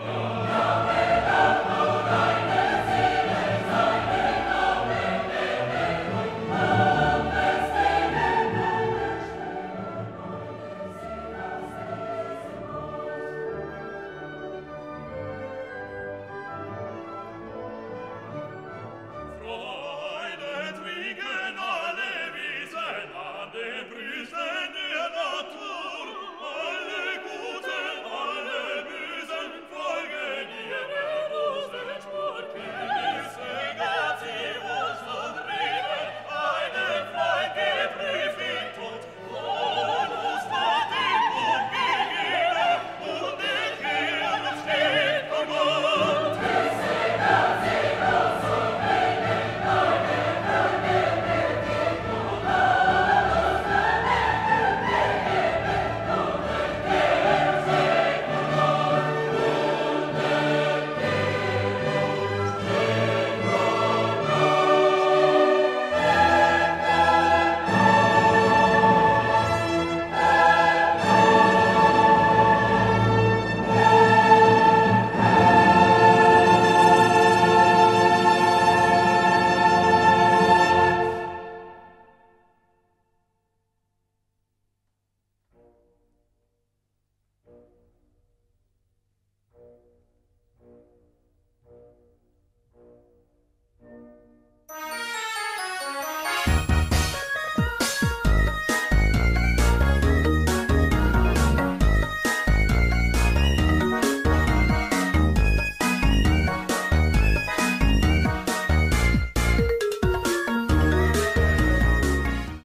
Amen.